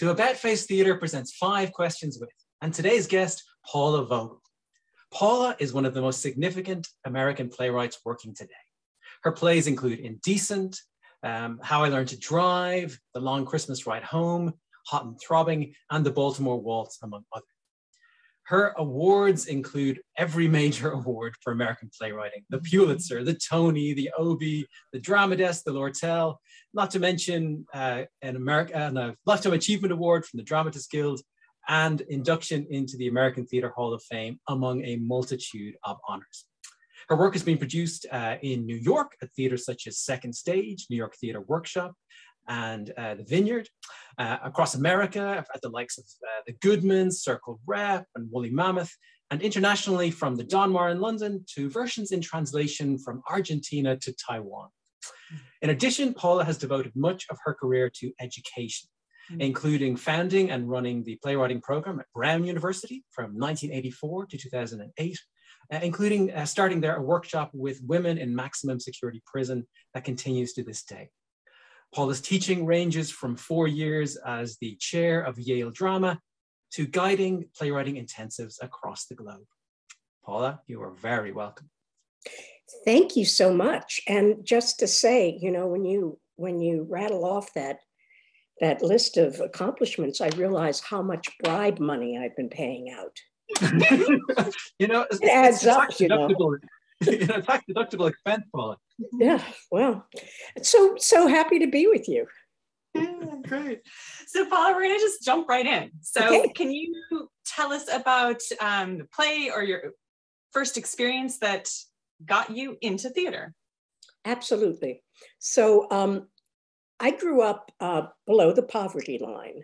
So About Face Theatre presents five questions with, and today's guest, Paula Vogel. Paula is one of the most significant American playwrights working today. Her plays include Indecent, um, How I Learned to Drive, The Long Christmas Ride Home, Hot and Throbbing, and The Baltimore Waltz, among others. Her awards include every major award for American playwriting, the Pulitzer, the Tony, the Obie, the Drama Desk, the Lortel, not to mention uh, an American a Lifetime Achievement Award from the Dramatists Guild and induction into the American Theatre Hall of Fame, among a multitude of honors. Her work has been produced uh, in New York at theaters such as Second Stage, New York Theatre Workshop, and uh, the Vineyard, uh, across America at the likes of uh, the Goodmans, Circle Rep, and Woolly Mammoth, and internationally from the Donmar in London to versions in translation from Argentina to Taiwan. In addition, Paula has devoted much of her career to education, mm-hmm. including founding and running the playwriting program at Brown University from 1984 to 2008, uh, including uh, starting there a workshop with women in maximum security prison that continues to this day. Paula's teaching ranges from four years as the chair of Yale Drama to guiding playwriting intensives across the globe. Paula, you are very welcome. Thank you so much. And just to say, you know, when you when you rattle off that that list of accomplishments, I realize how much bribe money I've been paying out. you know, it adds up. You know. tax deductible expense, Paula. Yeah, well, so so happy to be with you. Yeah, great. So, Paula, we're going to just jump right in. So, okay. can you tell us about um, the play or your first experience that got you into theater? Absolutely. So, um, I grew up uh, below the poverty line.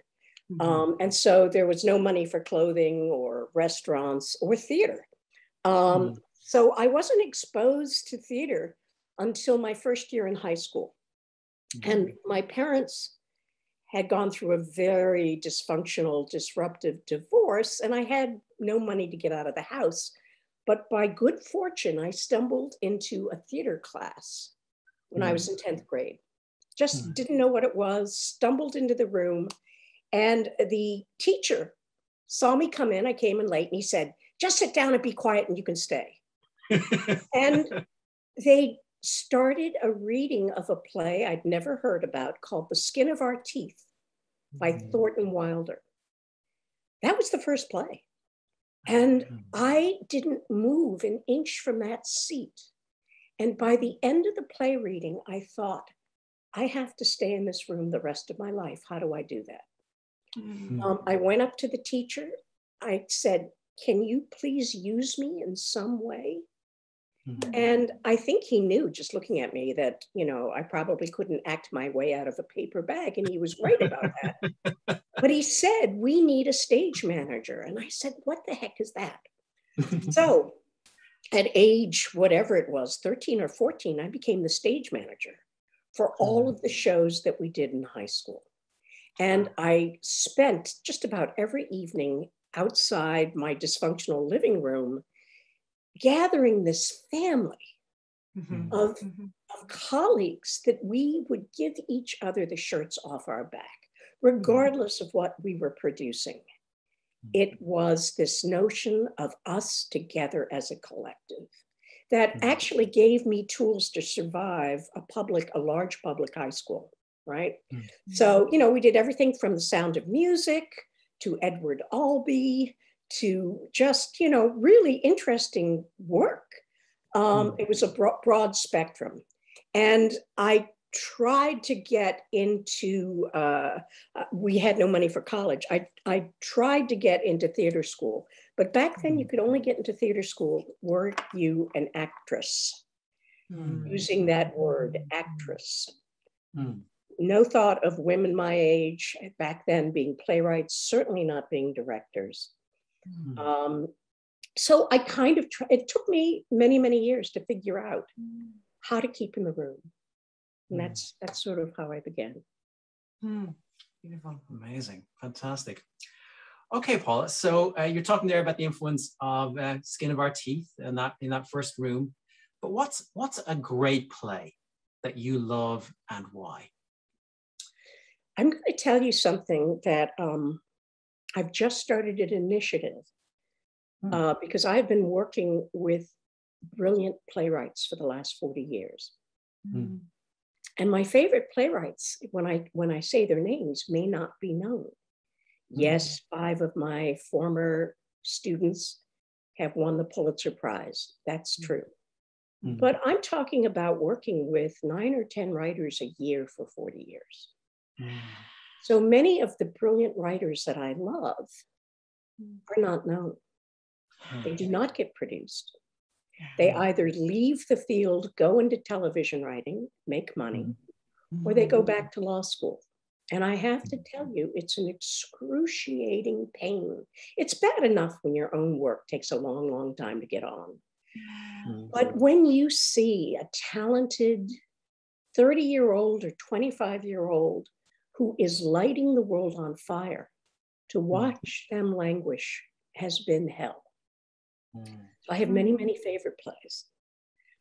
Mm-hmm. Um, and so there was no money for clothing or restaurants or theater. Um, mm. So I wasn't exposed to theater until my first year in high school. Mm-hmm. And my parents had gone through a very dysfunctional, disruptive divorce, and I had no money to get out of the house. But by good fortune, I stumbled into a theater class when mm-hmm. I was in 10th grade. Just mm-hmm. didn't know what it was, stumbled into the room, and the teacher saw me come in. I came in late, and he said, Just sit down and be quiet, and you can stay and they started a reading of a play I'd never heard about called The Skin of Our Teeth by mm. Thornton Wilder. That was the first play. And mm. I didn't move an inch from that seat. And by the end of the play reading, I thought, I have to stay in this room the rest of my life. How do I do that? Mm. Um, I went up to the teacher. I said, Can you please use me in some way? Mm-hmm. And I think he knew just looking at me that, you know, I probably couldn't act my way out of a paper bag. And he was right about that. but he said, We need a stage manager. And I said, What the heck is that? so at age whatever it was, 13 or 14, I became the stage manager for all of the shows that we did in high school. And I spent just about every evening outside my dysfunctional living room gathering this family mm-hmm. Of, mm-hmm. of colleagues that we would give each other the shirts off our back, mm-hmm. regardless of what we were producing. It mm-hmm. was this notion of us together as a collective that mm-hmm. actually gave me tools to survive a public, a large public high school, right? Mm-hmm. So, you know, we did everything from the sound of music to Edward Albee to just, you know, really interesting work. Um, mm. It was a bro- broad spectrum. And I tried to get into, uh, uh, we had no money for college. I, I tried to get into theater school, but back then you could only get into theater school were you an actress. Mm. Using that word, actress. Mm. No thought of women my age back then being playwrights, certainly not being directors. Mm. Um, so I kind of, try, it took me many, many years to figure out mm. how to keep in the room. And mm. that's, that's sort of how I began. Mm. Beautiful. Amazing. Fantastic. Okay, Paula. So uh, you're talking there about the influence of uh, Skin of Our Teeth in that in that first room. But what's what's a great play that you love and why? I'm going to tell you something that um, I've just started an initiative hmm. uh, because I've been working with brilliant playwrights for the last 40 years. Mm. And my favorite playwrights, when I when I say their names, may not be known. Mm. Yes, five of my former students have won the Pulitzer Prize. That's true. Mm. But I'm talking about working with nine or 10 writers a year for 40 years. Mm. So many of the brilliant writers that I love hmm. are not known. They do hmm. not get produced. They either leave the field, go into television writing, make money, mm-hmm. or they go back hmm. to law school. And I have to tell you, it's an excruciating pain. It's bad enough when your own work takes a long, long time to get on. But when you see a talented 30 year old or 25 year old who is lighting the world on fire, to mm-hmm. watch them languish has been hell. Mm. I have many, many favorite plays.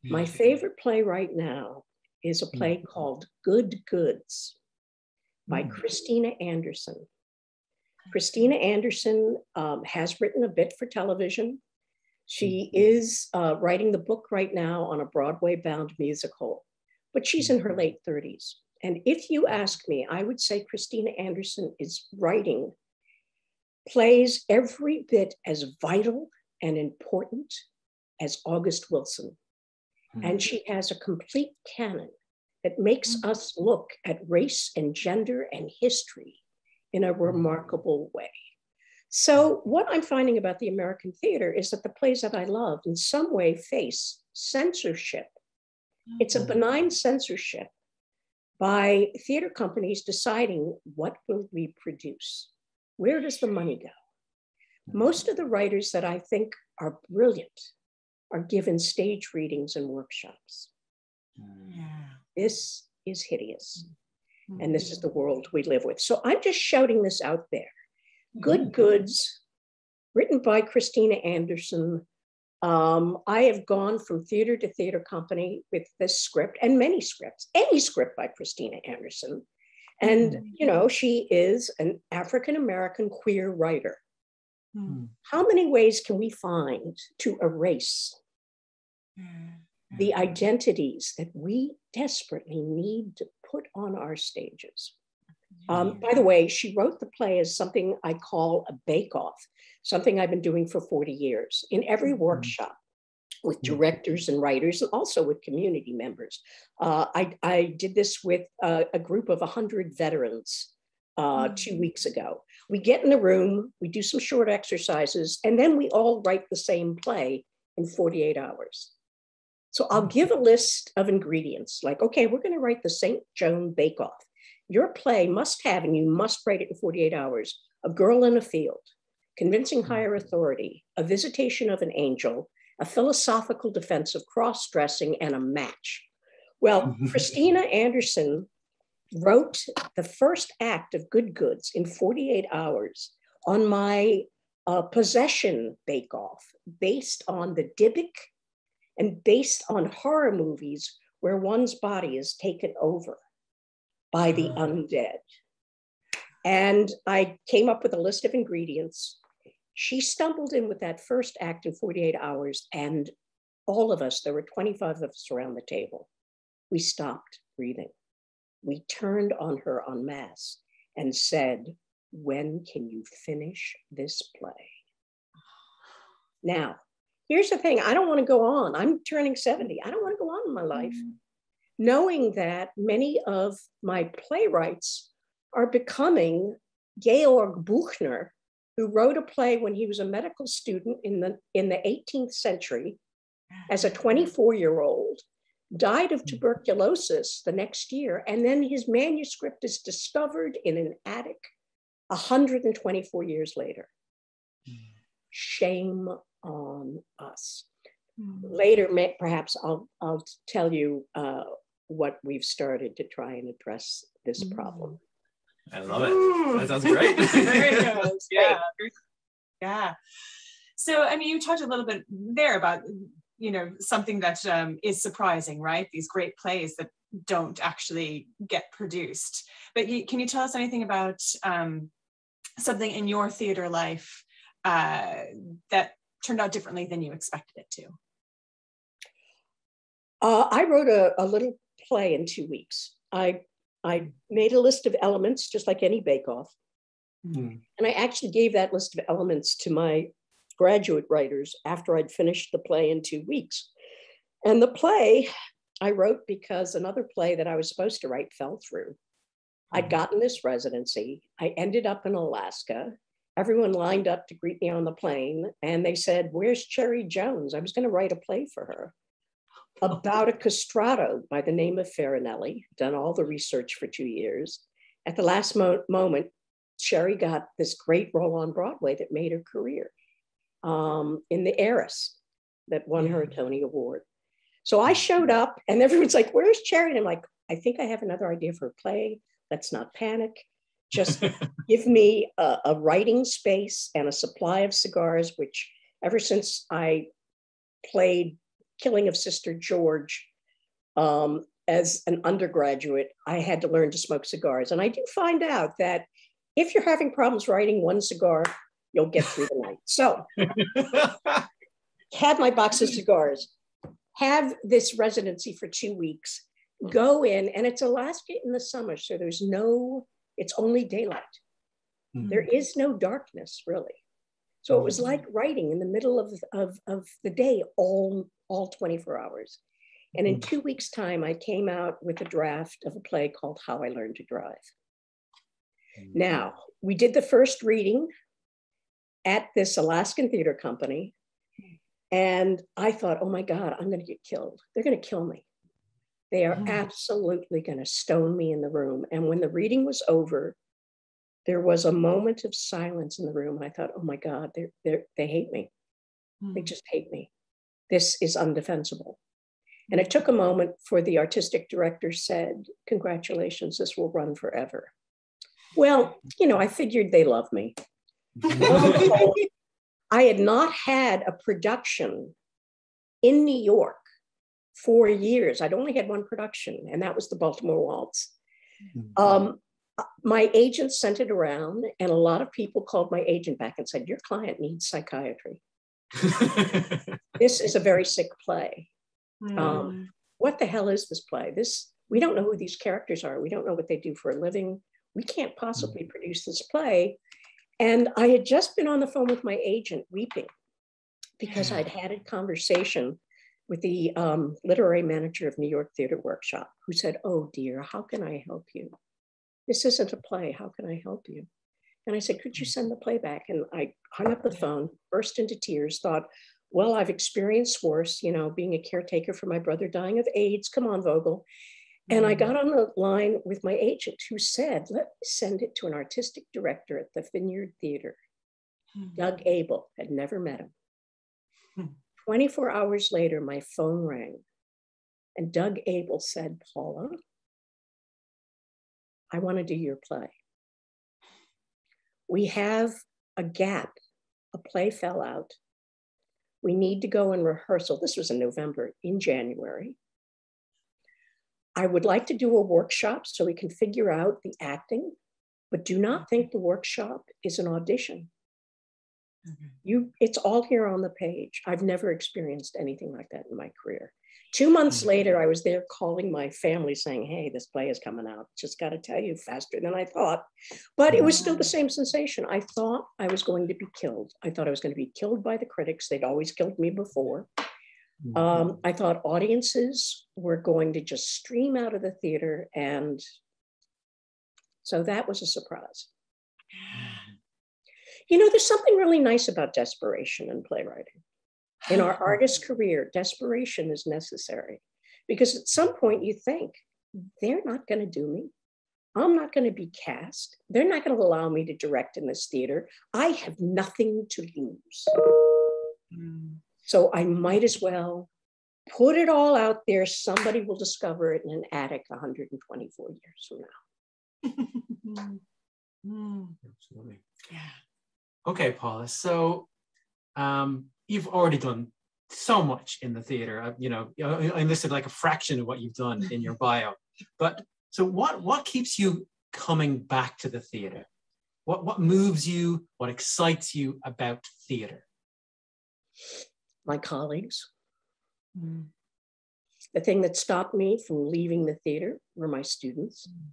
My favorite play right now is a play mm. called Good Goods by. Christina Anderson. Christina Anderson um, has written a bit for television. She is uh, writing the book right now on a Broadway bound musical, but she's in her late 30s. And if you ask me, I would say Christina Anderson is writing plays every bit as vital and important as August Wilson. Mm-hmm. And she has a complete canon that makes mm-hmm. us look at race and gender and history in a hmm. remarkable way. So, what I'm finding about the American theater is that the plays that I love in some way face censorship. Mm-hmm. It's a hmm. benign censorship by theater companies deciding what will we produce? Where does the money go? Most of the writers that I think are brilliant are given stage readings and workshops. Yeah. This is hideous. Mm-hmm. And this is the world we live with. So I'm just shouting this out there. Good mm-hmm. Goods, written by Christina Anderson. Um, I have gone from theater to theater company with this script and many scripts, any script by Christina Anderson. And, mm-hmm. you know, she is an African American queer writer. Mm. How many ways can we find to erase mm. the identities that we desperately need to put on our stages? Um, by the way, she wrote the play as something I call a bake off, something I've been doing for 40 years. In every mm-hmm. workshop, with directors and writers, and also with community members. Uh, I, I, did this with uh, a group of 100 veterans uh, two weeks ago. We get in the room, we do some short exercises, and then we all write the same play in 48 hours. So I'll give a list of ingredients like, okay, we're going to write the St. Joan Bake Off. Your play must have, and you must write it in 48 hours, a girl in a field, convincing mm. higher authority, a visitation of an angel, a philosophical defense of cross dressing, and a match. Well, Christina Anderson wrote the first act of Good Goods in 48 hours on my uh, possession bake off, based on the Dybbuk and based on horror movies where one's body is taken over by the oh. undead. And I came up with a list of ingredients. She stumbled in with that first act in 48 hours, and all of us, there were 25 of us around the table, we stopped breathing we turned on her en masse and said, When can you finish this play? Now, here's the thing I don't want to go on. I'm turning 70. I don't want to go on in my life. Mm-hmm. Knowing that many of my playwrights are becoming Georg Buchner, who wrote a play when he was a medical student in the, in the 18th century as a 24 year old died of hmm. tuberculosis the next year, and then his manuscript is discovered in an attic 124 years later. Shame on us. Hmm. Later, perhaps I'll, I'll tell you uh, what we've started to try and address this hmm. problem. I love it. That sounds great. yeah. Yeah. So, I mean, you talked a little bit there about you know something that um, is surprising right these great plays that don't actually get produced. But can you tell us anything about um, something in your theater life uh, that turned out differently than you expected it to? Uh, I wrote a, a, little play in two weeks. I I made a list of elements, just like any bake-off, mm. and I actually gave that list of elements to my graduate writers after I'd finished the play in two weeks. And the play I wrote because another play that I was supposed to write fell through. I'd mm. gotten this residency. I ended up in Alaska. Everyone lined up to greet me on the plane, and they said, Where's Cherry Jones? I was going to write a play for her about a castrato by the name of Farinelli, done all the research for two years. At the last mo- moment, Cherry got this great role on Broadway that made her career um, in The Heiress that won her a Tony Award. So I showed up and everyone's like, Where's Cherry? And I'm like, I think I have another idea for a play. Let's not panic. Just give me a, a writing space and a supply of cigars, which ever since I played killing of Sister George um, as an undergraduate, I had to learn to smoke cigars. And I do find out that if you're having problems writing one cigar, you'll get through the night. So, had my box of cigars, have this residency for two weeks, go in, and it's Alaska in the summer, so there's no, it's only daylight. Mm-hmm. There is no darkness really. So it was like writing in the middle of, of, of the day all, all 24 hours. And in mm-hmm. two weeks' time, I came out with a draft of a play called How I Learned to Drive. Mm-hmm. Now, we did the first reading at this Alaskan theater company. And I thought, oh my God, I'm going to get killed. They're going to kill me. They are mm-hmm. absolutely going to stone me in the room. And when the reading was over, there was a moment of silence in the room. And I thought, oh my God, they're, they're, they hate me. Mm. They just hate me. This is undefensible. And it took a moment for the artistic director said, congratulations, this will run forever. Well, you know, I figured they love me. I had not had a production in New York for years. I'd only had one production, and that was the Baltimore Waltz. Mm-hmm. Um, my agent sent it around, and a lot of people called my agent back and said, Your client needs psychiatry. this is a very sick play. Mm. Um, what the hell is this play? This we don't know who these characters are. We don't know what they do for a living. We can't possibly mm. produce this play. And I had just been on the phone with my agent weeping because I'd had a conversation with the um, literary manager of New York Theater Workshop who said, Oh dear, how can I help you? This isn't a play. How can I help you? And I said, Could you send the play back? And I hung up the phone, burst into tears, thought, Well, I've experienced worse, you know, being a caretaker for my brother dying of AIDS. Come on, Vogel. And I got on the line with my agent who said, Let me send it to an artistic director at the Vineyard Theater. Hmm. Doug Aibel had never met him. Hmm. 24 hours later, my phone rang. And Doug Aibel said, Paula, I want to do your play. We have a gap. A play fell out. We need to go in rehearsal. This was in November, in January. I would like to do a workshop so we can figure out the acting, but do not think the workshop is an audition. Mm-hmm. You, it's all here on the page. I've never experienced anything like that in my career. Two months mm-hmm. later, I was there calling my family saying, Hey, this play is coming out. Just got to tell you faster than I thought. But it was still the same sensation. I thought I was going to be killed. I thought I was going to be killed by the critics. They'd always killed me before. Mm-hmm. Um, I thought audiences were going to just stream out of the theater. And so that was a surprise. You know, there's something really nice about desperation in playwriting. In our artist career, desperation is necessary because at some point you think, they're not going to do me. I'm not going to be cast. They're not going to allow me to direct in this theater. I have nothing to lose. Mm. So I might as well put it all out there. Somebody will discover it in an attic 124 years from now. mm. Absolutely. Yeah. Okay, Paula. So um, you've already done so much in the theater. Uh, you know, I listed like a fraction of what you've done in your bio. But so what, what keeps you coming back to the theater? What, what moves you? What excites you about theater? My colleagues. Mm. The thing that stopped me from leaving the theater were my students. Mm.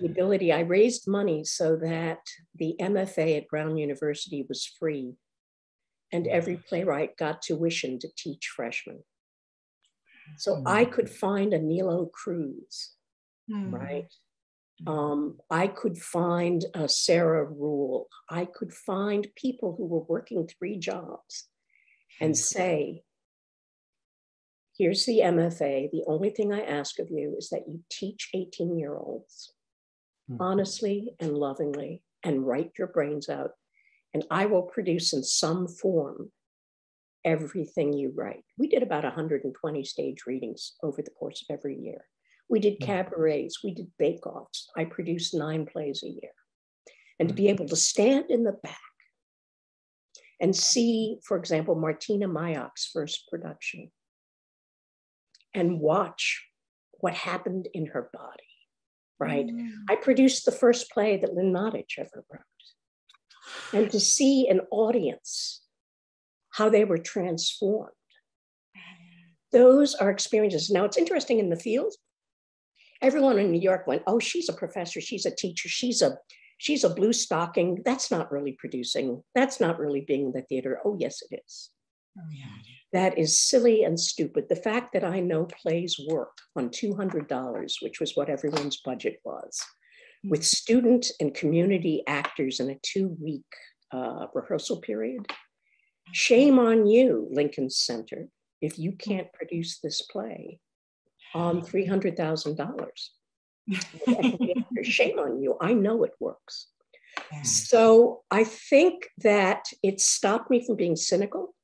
The ability, I raised money so that the MFA at Brown University was free and every playwright got tuition to teach freshmen. So mm. I could find a Nilo Cruz, mm. right? Um, I could find a Sarah Ruhl I could find people who were working three jobs and say, here's the MFA. The only thing I ask of you is that you teach 18 year olds mm. honestly and lovingly and write your brains out and I will produce in some form everything you write. We did about 120 stage readings over the course of every year. We did hmm. cabarets, we did bake-offs. I produced nine plays a year. And to be hmm. able to stand in the back and see, for example, Martyna Majok's first production and watch what happened in her body, right? Mm. I produced the first play that Lynn Nottage ever wrote and to see an audience, how they were transformed. Those are experiences. Now, it's interesting in the field. Everyone in New York went, "Oh, she's a professor. She's a teacher. She's a she's a blue stocking. That's not really producing. That's not really being in the theater." Oh, yes, it is. Oh, yeah. That is silly and stupid. The fact that I know plays work on $200, which was what everyone's budget was, with student and community actors in a two week uh, rehearsal period. Shame on you, Lincoln Center, if you can't produce this play on $300,000. Shame on you. I know it works. So I think that it stopped me from being cynical.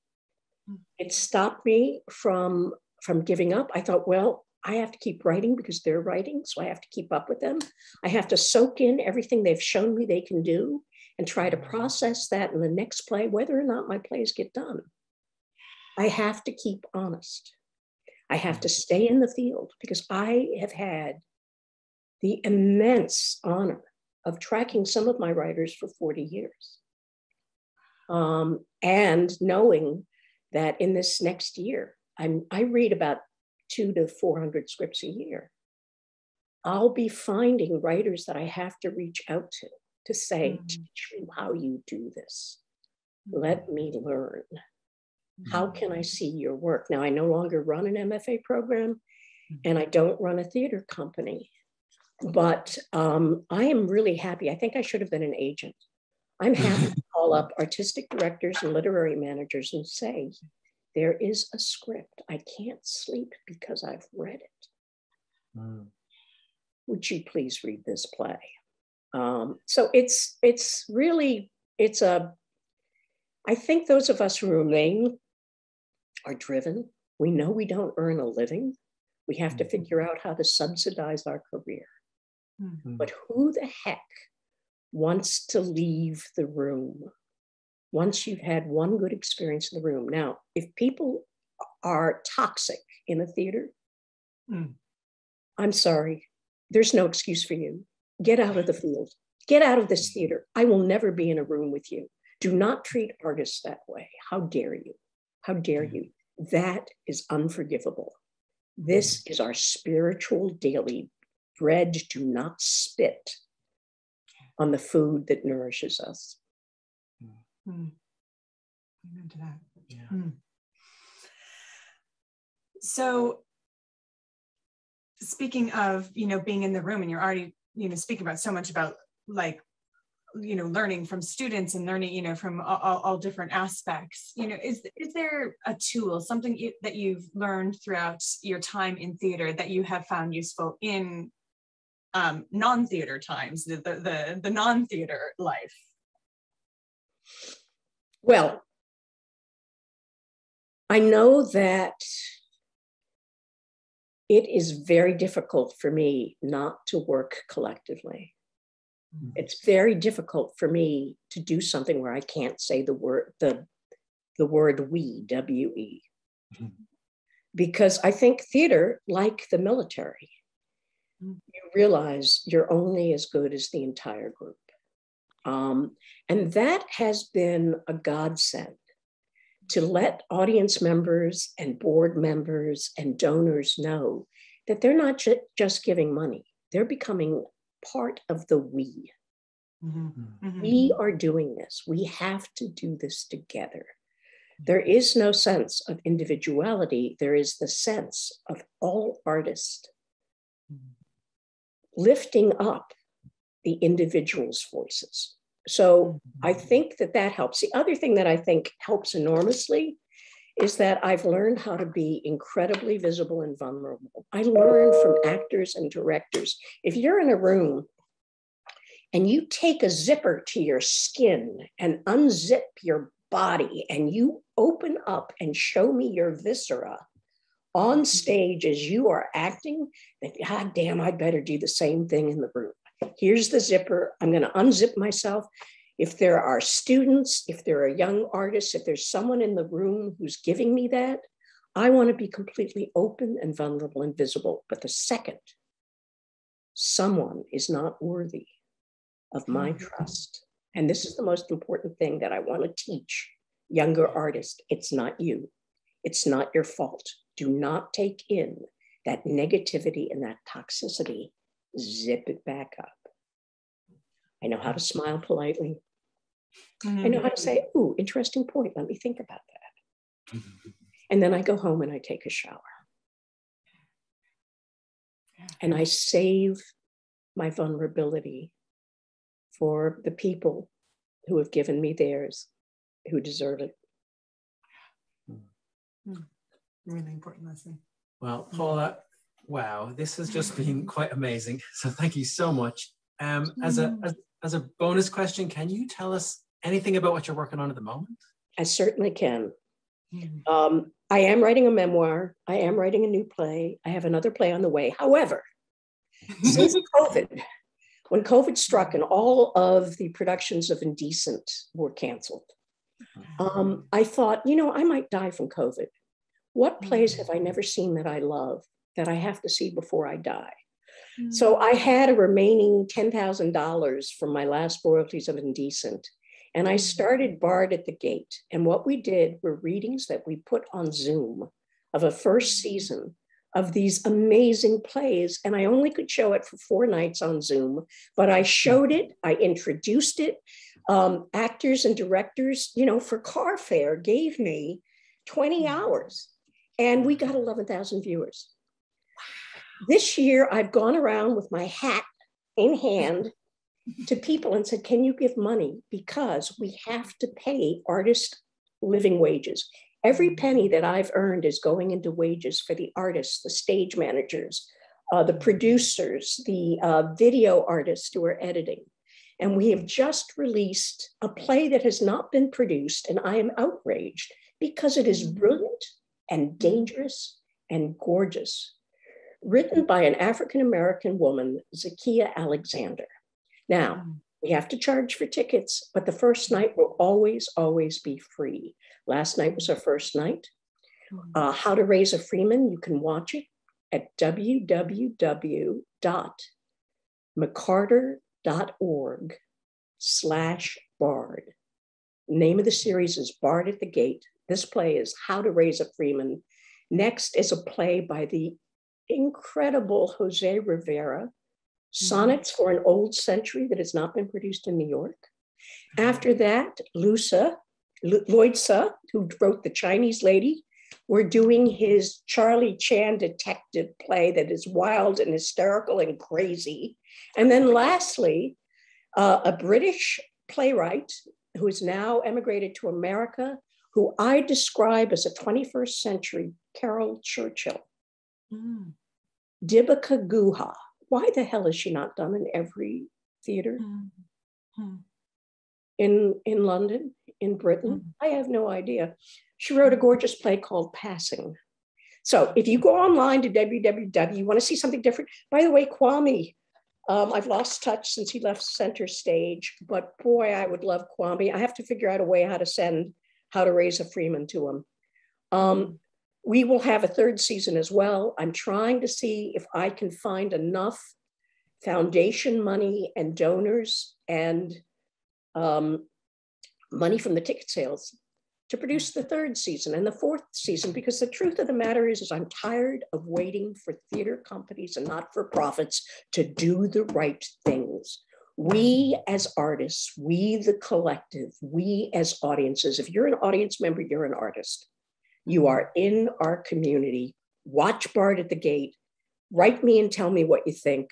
It stopped me from from giving up. I thought, well, I have to keep writing because they're writing, so I have to keep up with them. I have to soak in everything they've shown me they can do and try to process that in the next play, whether or not my plays get done. I have to keep honest. I have to stay in the field because I have had the immense honor of tracking some of my writers for 40 years. Um, and knowing that in this next year, I'm, I read about two to 400 scripts a year. I'll be finding writers that I have to reach out to to say, mm-hmm. teach me how you do this. Let me learn. How can I see your work? Now, I no longer run an MFA program and I don't run a theater company, but um, I am really happy. I think I should have been an agent. I'm happy call up artistic directors and literary managers and say, there is a script. I can't sleep because I've read it. Mm. Would you please read this play? Um, so it's it's really it's a. I think those of us who remain are driven. We know we don't earn a living. We have to mm-hmm. figure out how to subsidize our career. Mm-hmm. But who the heck wants to leave the room once you've had one good experience in the room. Now, if people are toxic in a theater, mm. I'm sorry, there's no excuse for you. Get out of the field. Get out of this theater. I will never be in a room with you. Do not treat artists that way. How dare you? How dare you? That is unforgivable. This is our spiritual daily bread. Do not spit on the food that nourishes us. Mm. Amen to that. Yeah. Mm. So speaking of, you know, being in the room and you're already, you know, speaking about so much about like, you know, learning from students and learning, you know, from all, all different aspects, you know, is, is there a tool, something you, that you've learned throughout your time in theater that you have found useful in um, non-theater times, the, the, the, the non-theater life? Well, I know that it is very difficult for me not to work collectively. Mm-hmm. It's very difficult for me to do something where I can't say the word the the word we W E. Mm-hmm. Because I think theater, like the military. You realize you're only as good as the entire group. Um, and that has been a godsend to let audience members and board members and donors know that they're not ju- just giving money, they're becoming part of the we. Mm-hmm. Mm-hmm. We are doing this. We have to do this together. There is no sense of individuality, there is the sense of all artists lifting up the individual's voices. So I mm-hmm. think that that helps. The other thing that I think helps enormously is that I've learned how to be incredibly visible and vulnerable. I learned from actors and directors. If you're in a room and you take a zipper to your skin and unzip your body and you open up and show me your viscera on stage as you are acting, then God damn, I better do the same thing in the room. Here's the zipper. I'm going to unzip myself. If there are students, if there are young artists, if there's someone in the room who's giving me that, I want to be completely open and vulnerable and visible. But the second someone is not worthy of my mm-hmm. trust, and this is the most important thing that I want to teach younger artists it's not you, it's not your fault. Do not take in that negativity and that toxicity, zip it back up. I know how to smile politely. Mm-hmm. I know how to say, ooh, interesting point. Let me think about that. And then I go home and I take a shower. And I save my vulnerability for the people who have given me theirs, who deserve it. Mm. Really important lesson. Well, Paula, wow, this has just been quite amazing. So thank you so much. Um, as a as, as a bonus question, can you tell us anything about what you're working on at the moment? I certainly can. Mm-hmm. Um, I am writing a memoir. I am writing a new play. I have another play on the way. However, since COVID, when COVID struck and all of the productions of Indecent were canceled, um, I thought, you know, I might die from COVID. What plays mm. have I never seen that I love that I have to see before I die? So I mm. had a remaining $10,000 from my last royalties of Indecent. And I mm. started Bard at the Gate. And what we did were readings that we put on Zoom of a first season of these amazing plays. And I only could show it for four nights on Zoom, but I showed it, I introduced it. Um, actors and directors, you know, for car fare gave me 20 hours and we got 11,000 viewers. This year, I've gone around with my hat in hand to people and said, Can you give money? Because we have to pay artists living wages. Every penny that I've earned is going into wages for the artists, the stage managers, uh, the producers, the uh, video artists who are editing. And we have just released a play that has not been produced, and I am outraged because it is brilliant and dangerous and gorgeous written by an African American woman, Zakiyyah Alexander. Now, we have to charge for tickets, but the first night will always, always be free. Last night was our first night. Mm. Uh, How to Raise a Freeman, you can watch it at www.mccarter.org slash bard. Name of the series is Bard at the Gate. This play is How to Raise a Freeman. Next is a play by the incredible Jose Rivera, mm-hmm. sonnets for an old century that has not been produced in New York. Mm-hmm. After that, Lusa, Lloyd Suh, who wrote The Chinese Lady, we're doing his Charlie Chan detective play that is wild and hysterical and crazy. And then lastly, uh, a British playwright who is now emigrated to America, who I describe as a 21st century Caryl Churchill. Mm. Dipika Guha. Why the hell is she not done in every theater? Mm. In, in London, in Britain? Mm. I have no idea. She wrote a gorgeous play called Passing. So if you go online to www, you want to see something different. By the way, Kwame, um, I've lost touch since he left center stage, but boy, I would love Kwame. I have to figure out a way how to send How to Raise a Freeman to him. Um, we will have a third season as well. I'm trying to see if I can find enough foundation money and donors and um, money from the ticket sales to produce the third season and the fourth season because the truth of the matter is, is i'm tired of waiting for theater companies and not for profits to do the right things we as artists we the collective we as audiences if you're an audience member you're an artist you are in our community watch bard at the gate write me and tell me what you think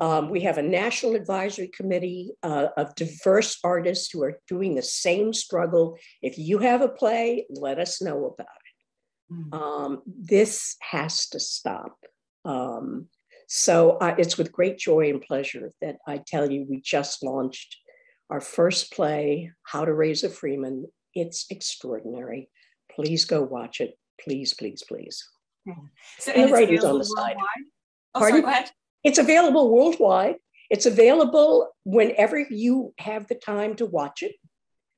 um, we have a national advisory committee uh, of diverse artists who are doing the same struggle. If you have a play, let us know about it. Mm. Um, this has to stop. Um, so uh, it's with great joy and pleasure that I tell you we just launched our first play, How to Raise a Freeman. It's extraordinary. Please go watch it. Please, please, please. So, and, and the writing's on the side. Oh, Pardon? sorry, go ahead. It's available worldwide. It's available whenever you have the time to watch it.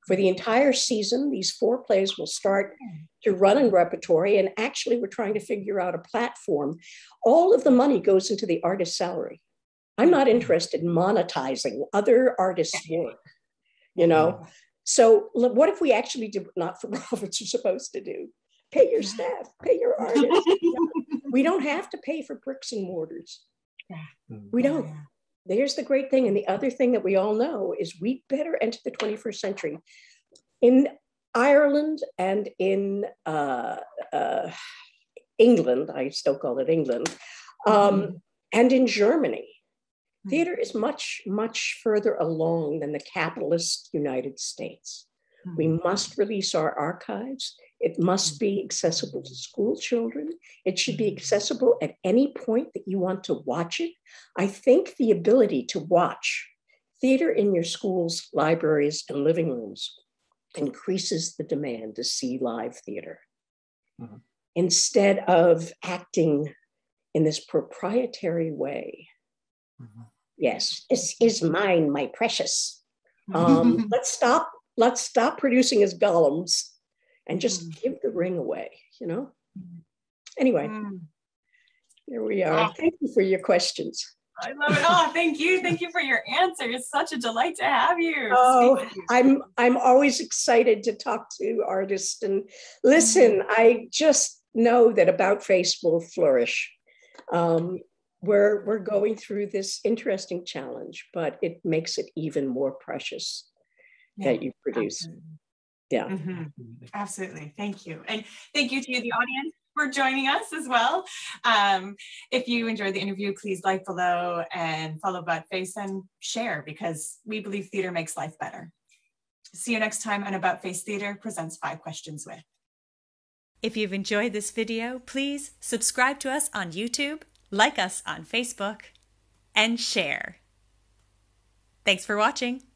For the entire season, these four plays will start to run in repertory. And actually, we're trying to figure out a platform. All of the money goes into the artist's salary. I'm not interested in monetizing other artists' work, you know? So, what if we actually do what not for profits are supposed to do? Pay your staff, pay your artists. we don't have to pay for bricks and mortars. We don't. There's the great thing. And the other thing that we all know is we better enter the 21st century. In Ireland and in uh, uh, England, I still call it England, um, mm-hmm. and in Germany, mm-hmm. theater is much, much further along than the capitalist United States. Mm-hmm. We must release our archives. It must be accessible to school children. It should be mm-hmm. accessible at any point that you want to watch it. I think the ability to watch theater in your schools, libraries, and living rooms increases the demand to see live theater. Mm-hmm. Instead of acting in this proprietary way. Mm-hmm. Yes, this is mine, my precious. Um, let's stop. Let's stop producing as Gollums and just mm. give the ring away, you know? Anyway, mm. here we are. Oh. Thank you for your questions. I love it. Oh, thank you. Thank you for your answer. It's such a delight to have you. Oh, I'm I'm always excited to talk to artists and listen. Mm-hmm. I just know that About Face will flourish. Um, we're we're going through this interesting challenge, but it makes it even more precious yeah, that you produce. Absolutely. Yeah. Mm-hmm. Absolutely. Thank you. And thank you to the audience for joining us as well. Um, if you enjoyed the interview, please like below and follow About Face and share because we believe theater makes life better. See you next time on About Face Theater presents Five Questions With. If you've enjoyed this video, please subscribe to us on YouTube, like us on Facebook, and share. Thanks for watching.